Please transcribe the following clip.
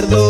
perdón.